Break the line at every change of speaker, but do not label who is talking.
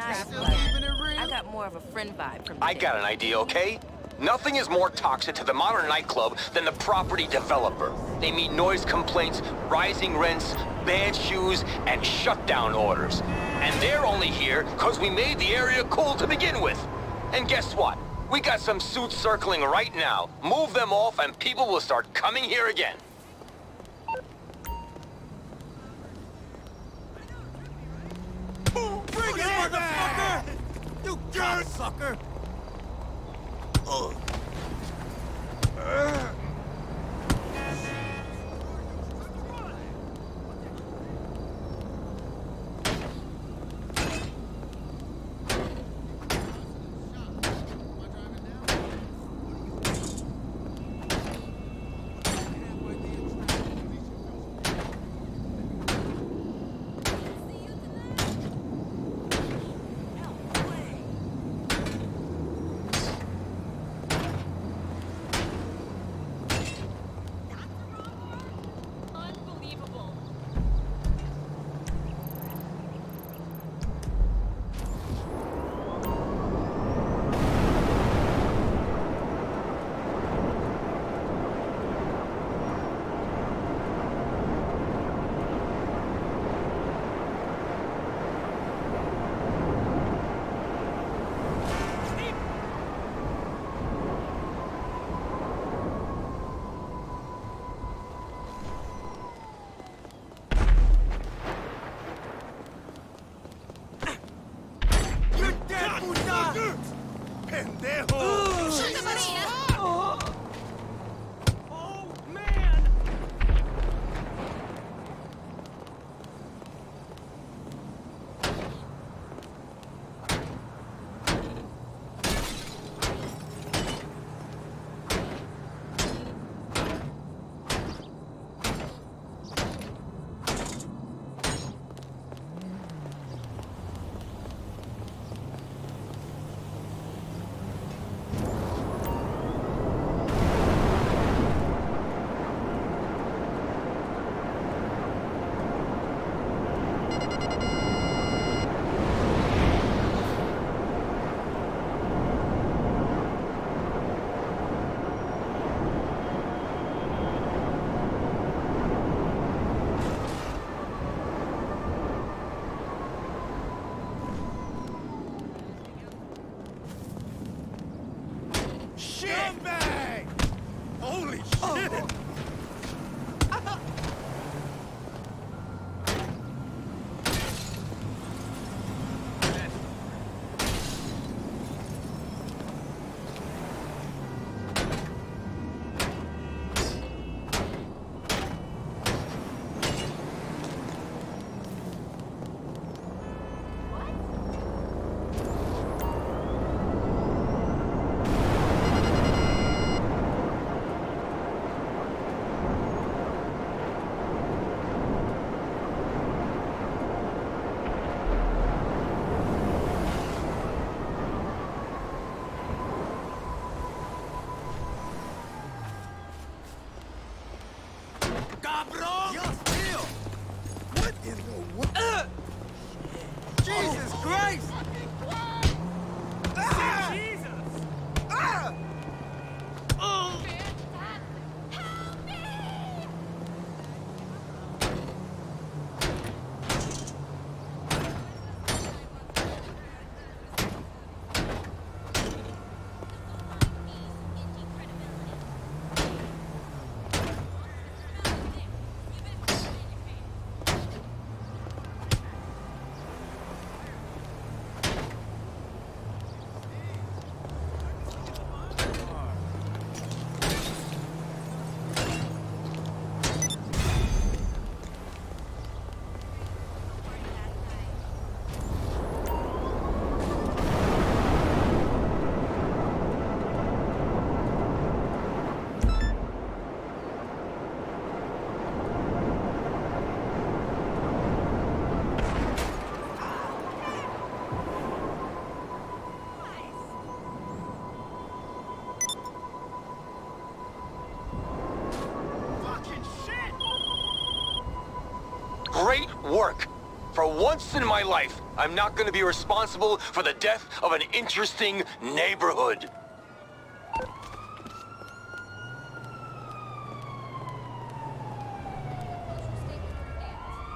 nice, but
keeping it real?
I got more of a friend vibe from the
I got an idea, okay? Nothing is more toxic to the modern nightclub than the property developer. They meet noise complaints, rising rents, bad shoes, and shutdown orders. And they're only here because we made the area cool to begin with. And guess what? We got some suits circling right now. Move them off and people will start coming here again.
Cocksucker!
Unbelievable.
Pendejo! Cabrón! Dios mío! What in the what? Uh, Jesus Christ!
Great work! For once in my life, I'm not gonna be responsible for the death of an interesting neighborhood.